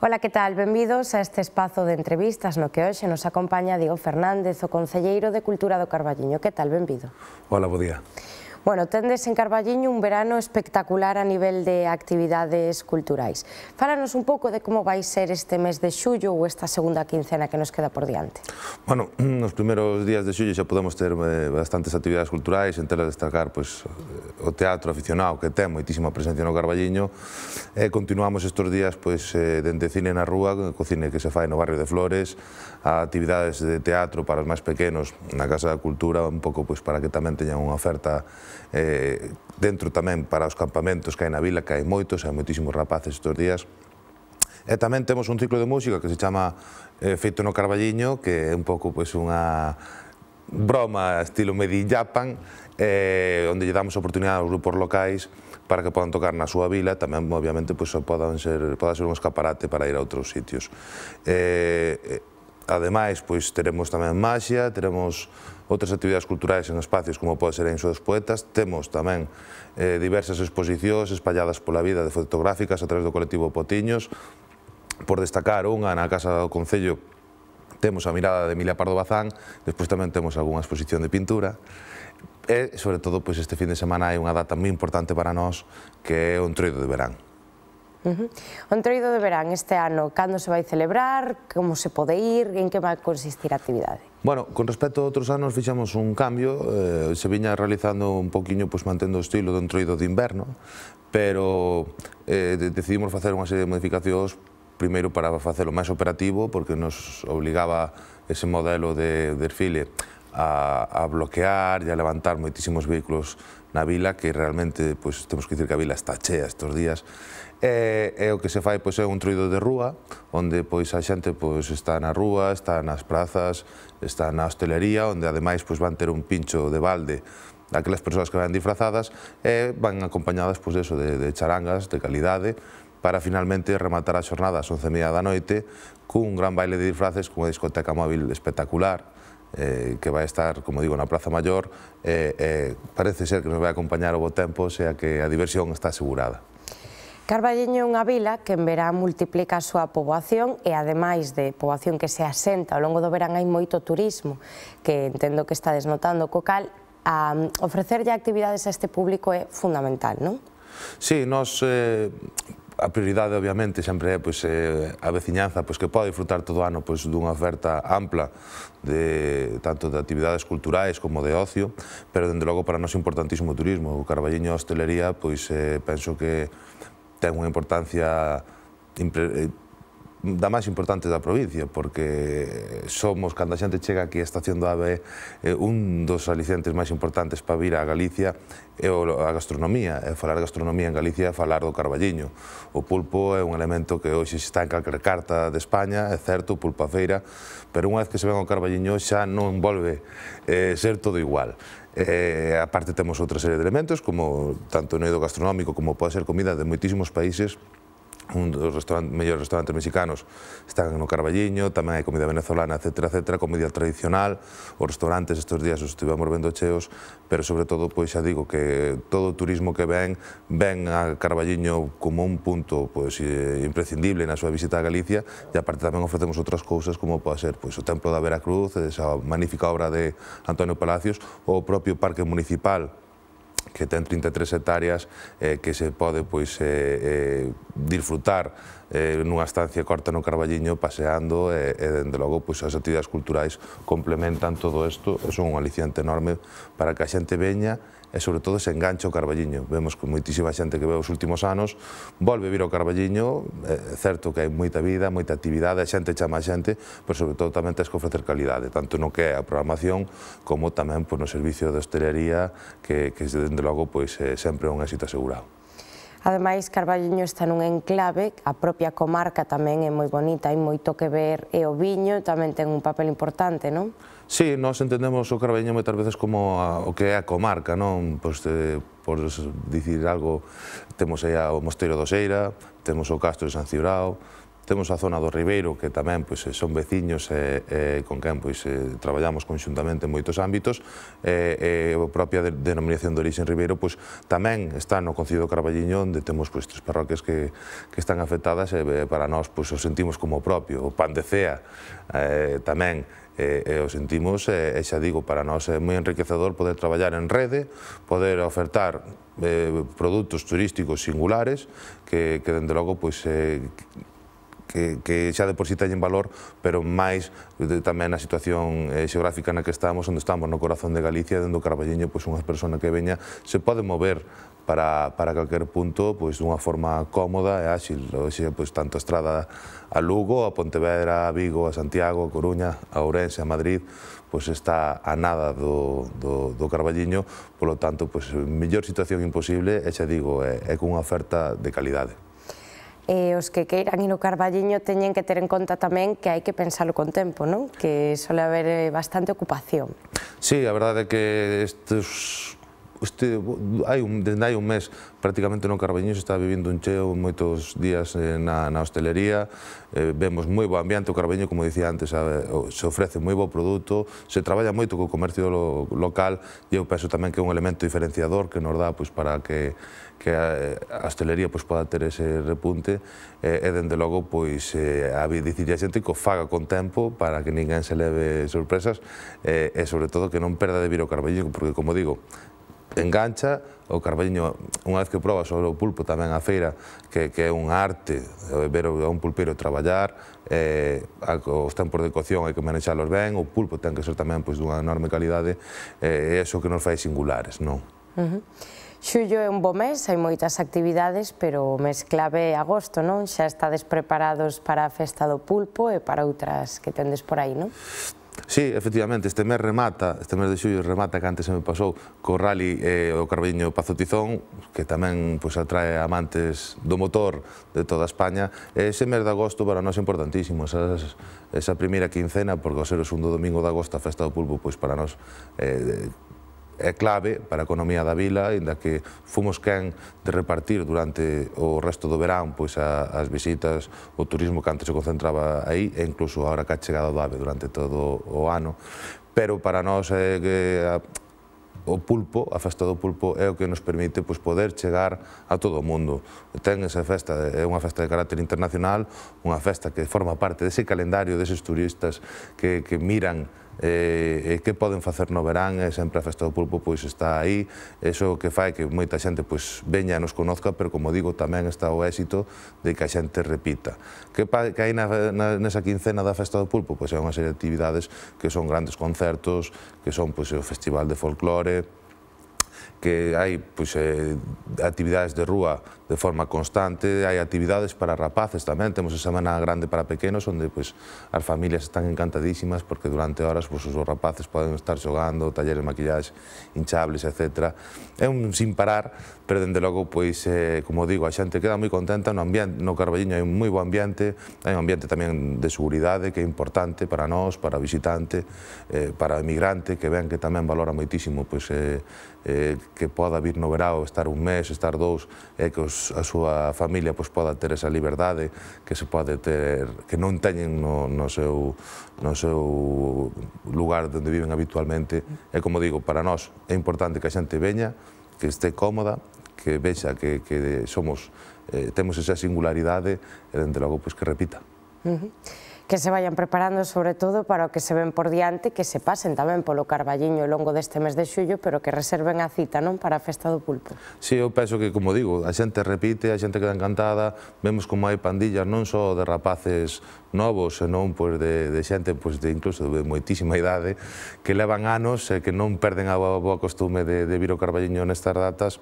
Ola, que tal? Benvidos a este espazo de entrevistas no que hoxe nos acompaña Diego Fernández, o Concelleiro de Cultura do Carballiño. Que tal? Benvido. Ola, bo día. Bueno, tendes en Carballiño un verano espectacular a nivel de actividades culturais. Fálanos un pouco de como vai ser este mes de xullo ou esta segunda quincena que nos queda por diante. Bueno, mm, nos primeiros días de xullo xa podemos ter eh, bastantes actividades culturais, entre destacar pois, o teatro aficionado que ten moitísima presencia no Carballiño. E continuamos estes días pois, dende cine na rúa, co cine que se fai no barrio de Flores, a actividades de teatro para os máis pequenos na Casa da Cultura, un pouco pois, para que tamén teñan unha oferta eh, dentro tamén para os campamentos que hai na vila, que hai moitos, hai moitísimos rapaces estes días, E tamén temos un ciclo de música que se chama eh, Feito no Carballiño, que é un pouco pois, unha broma estilo Medi Japan, eh, onde lle damos oportunidade aos grupos locais para que podan tocar na súa vila, tamén obviamente pois, podan ser, poda ser un escaparate para ir a outros sitios. Eh, Ademais, pois teremos tamén maxia, teremos outras actividades culturais en espacios como pode ser a Inso dos Poetas, temos tamén eh, diversas exposicións espalladas pola vida de fotográficas a través do colectivo Potiños, por destacar unha na Casa do Concello temos a mirada de Emilia Pardo Bazán, despois tamén temos algunha exposición de pintura, e, sobre todo, pois este fin de semana hai unha data moi importante para nós, que é o entroido de verán. Uh -huh. O Entroido de Verán este ano, cando se vai celebrar, como se pode ir, en que vai consistir a actividade? Bueno, con respecto a outros anos fixamos un cambio, eh, se viña realizando un poquinho pois, mantendo o estilo do Entroido de Inverno, pero eh, decidimos facer unha serie de modificacións primeiro para facelo máis operativo, porque nos obligaba ese modelo de, de desfile a, a bloquear e a levantar moitísimos vehículos na vila que realmente pois, temos que dicir que a vila está chea estes días. E, e o que se fai pois, é un truido de rúa onde pois a xente pois, está na rúa, está nas prazas está na hostelería onde ademais pois, van ter un pincho de balde daquelas persoas que van disfrazadas e van acompañadas pois, eso, de, de charangas de calidade para finalmente rematar a xornada ás 11.30 da noite cun gran baile de disfraces cunha discoteca móvil espectacular eh, que vai estar, como digo, na Plaza Mayor, eh, eh, parece ser que nos vai acompañar o bo tempo, sea que a diversión está asegurada. Carballiño é unha vila que en verán multiplica a súa poboación e ademais de poboación que se asenta ao longo do verán hai moito turismo que entendo que está desnotando co cal a ofrecerlle actividades a este público é fundamental, non? Sí, nos eh, a prioridade obviamente sempre é pois, eh, a veciñanza pois, que pode disfrutar todo o ano pois, dunha oferta ampla de, tanto de actividades culturais como de ocio, pero dende logo para nós é importantísimo o turismo. O Carballiño Hostelería pois, eh, penso que ten unha importancia impre, eh, da máis importante da provincia, porque somos, cando a xente chega aquí a estación do AVE, eh, un dos alicientes máis importantes para vir a Galicia é a gastronomía, falar de gastronomía en Galicia é falar do carballiño. O pulpo é un elemento que hoxe está en calquer carta de España, é certo, pulpo a feira, pero unha vez que se ven ao carballiño xa non volve eh, ser todo igual. Eh, aparte temos outra serie de elementos, como tanto no eido gastronómico como pode ser comida de moitísimos países, un dos restaurantes, mellores restaurantes mexicanos. Están no Carballiño, tamén hai comida venezolana, etc, etc, comida tradicional, os restaurantes estes días os estivemos vendo cheos, pero sobre todo, pois xa digo, que todo o turismo que ven, ven a Carballiño como un punto pois, eh, imprescindible na súa visita a Galicia, e aparte tamén ofrecemos outras cousas como pode ser pois, o Templo da Veracruz, esa magnífica obra de Antonio Palacios, ou o propio Parque Municipal, que ten 33 hectáreas eh, que se pode pois, eh, eh, disfrutar eh, nunha estancia corta no Carballiño paseando e, eh, e dende logo pois, as actividades culturais complementan todo isto e son un aliciente enorme para que a xente veña e sobre todo se engancha o Carballiño. Vemos que moitísima xente que ve os últimos anos volve vir ao Carballiño, é certo que hai moita vida, moita actividade, a xente chama a xente, pero sobre todo tamén tens que ofrecer calidade, tanto no que é a programación como tamén pois, no servicio de hostelería que, que dende logo pois, é sempre un éxito asegurado. Ademais, Carballiño está nun enclave, a propia comarca tamén é moi bonita, hai moito que ver, e o viño tamén ten un papel importante, non? Sí, nós entendemos o Carballiño moitas veces como a, o que é a comarca, non? Pois, de, por dicir algo, temos aí o Mosteiro do Seira, temos o Castro de San Ciurao, Temos a zona do Ribeiro, que tamén pois, eh, son veciños e, e con quen pois, eh, traballamos conxuntamente en moitos ámbitos, e e, a propia de, denominación de origen Ribeiro pois, tamén está no Concello do Carballiño, onde temos pois, tres parroquias que, que están afectadas e para nós pois, o sentimos como propio. O Pan de Cea eh, tamén e, e o sentimos, e, e xa digo, para nós é moi enriquecedor poder traballar en rede, poder ofertar eh, produtos turísticos singulares que, que dende logo, pois, eh, que, que xa de por si sí teñen valor, pero máis de, tamén na situación eh, xeográfica na que estamos, onde estamos no corazón de Galicia, dentro do Carballeño, pois unha persona que veña se pode mover para, para calquer punto pois, dunha forma cómoda e áxil. Hoxe, pois, tanto a estrada a Lugo, a Pontevedra, a Vigo, a Santiago, a Coruña, a Ourense, a Madrid, pois está a nada do, do, do Carballiño, polo tanto, pois, mellor situación imposible, e xa digo, é, é cunha oferta de calidade e os que queiran ir no Carballiño teñen que ter en conta tamén que hai que pensalo con tempo, non? que sole haber eh, bastante ocupación. Sí, a verdade é que estes Este, hai un, dende hai un mes prácticamente no Carballiño se está vivindo un cheo moitos días eh, na, na hostelería. Eh, vemos moi bo ambiente. O Carballiño como dicía antes a, se ofrece moi bo produto se traballa moito co comercio lo, local e eu penso tamén que é un elemento diferenciador que nos dá pois, para que, que a, a hostelería pois, poda ter ese repunte. Eh, e dende logo pois, eh, a dicirle a xente que o faga con tempo para que ninguén se leve sorpresas eh, e sobre todo que non perda de vir o Carballiño porque como digo engancha, o Carballiño, unha vez que proba sobre o pulpo tamén a feira, que, que é un arte, eh, ver a un pulpeiro traballar, eh, os tempos de cocción hai que manexalos ben, o pulpo ten que ser tamén pois, dunha enorme calidade, eh, é iso que nos fai singulares, non? Uh -huh. Xullo é un bo mes, hai moitas actividades, pero o mes clave é agosto, non? Xa estades preparados para a Festa do Pulpo e para outras que tendes por aí, non? Sí, efectivamente, este mes remata, este mes de xullo remata que antes se me pasou co rally eh, o Carballiño Pazo Tizón, que tamén pois, atrae amantes do motor de toda España. Ese mes de agosto para nós é importantísimo, esa, esa primeira quincena, porque o ser o segundo domingo de agosto a Festa do Pulpo, pois para nós eh, é clave para a economía da vila, inda que fomos quen de repartir durante o resto do verán pois a, as visitas, o turismo que antes se concentraba aí, e incluso agora que ha chegado do AVE durante todo o ano. Pero para nós é que a, o pulpo, a festa do pulpo é o que nos permite pois, poder chegar a todo o mundo. Ten esa festa, é unha festa de carácter internacional, unha festa que forma parte dese calendario deses turistas que, que miran eh, e que poden facer no verán, e sempre a Festa do Pulpo pois está aí, eso que fai que moita xente pois veña e nos conozca, pero como digo, tamén está o éxito de que a xente repita. Que, pa, que hai na, na, nesa quincena da Festa do Pulpo? Pois é unha serie de actividades que son grandes concertos, que son pois, o Festival de Folclore, que hai pois, eh, actividades de rúa de forma constante, hai actividades para rapaces tamén, temos a semana grande para pequenos onde pois, as familias están encantadísimas porque durante horas pois, os rapaces poden estar xogando, talleres de maquillaxe, hinchables, etc. É un sin parar, pero dende logo, pois, eh, como digo, a xente queda moi contenta no ambiente, no Carballiño hai un moi bo ambiente, hai un ambiente tamén de seguridade que é importante para nós, para o visitante, eh, para o emigrante, que ven que tamén valora moitísimo pois, eh, eh, que poda vir no verao, estar un mes, estar dous, eh, que os a súa familia pois poda ter esa liberdade que se pode ter que non teñen no, no seu no seu lugar onde viven habitualmente. E como digo, para nós é importante que a xente veña, que este cómoda, que vexa que, que somos, eh, temos esa singularidade e, dende logo, pois, que repita. Uh -huh que se vayan preparando sobre todo para o que se ven por diante, que se pasen tamén polo Carballiño ao longo deste mes de xullo, pero que reserven a cita non para a Festa do Pulpo. Sí, eu penso que, como digo, a xente repite, a xente queda encantada, vemos como hai pandillas non só de rapaces novos, senón pois, de, de xente pois, de incluso de moitísima idade, que levan anos e que non perden a boa costume de, de vir ao Carballiño nestas datas,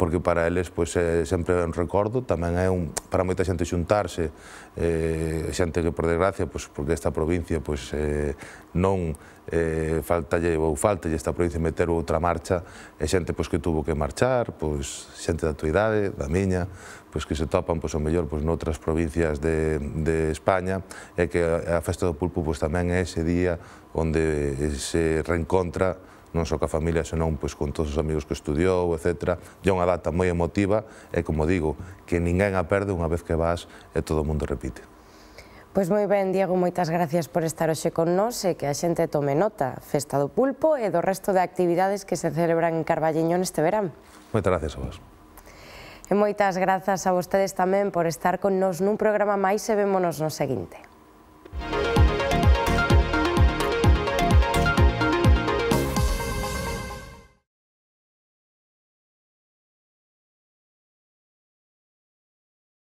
porque para eles pois, é sempre un recordo, tamén é un, para moita xente xuntarse eh, xente que por desgracia, pois, porque esta provincia pois, eh, non eh, faltalle ou faltalle esta provincia meter outra marcha, e xente pois, que tuvo que marchar, pois, xente da tua idade, da miña, pois, que se topan pois, o mellor pois, noutras provincias de, de España, e que a, a Festa do Pulpo pois, tamén é ese día onde se reencontra non só ca familia, senón pois, con todos os amigos que estudiou, etc. É unha data moi emotiva e, como digo, que ninguén a perde unha vez que vas e todo o mundo repite. Pois moi ben, Diego, moitas gracias por estar hoxe con nós e que a xente tome nota. Festa do Pulpo e do resto de actividades que se celebran en Carballiño neste verán. Moitas gracias a vos. E moitas grazas a vostedes tamén por estar con nós nun programa máis e vémonos no seguinte.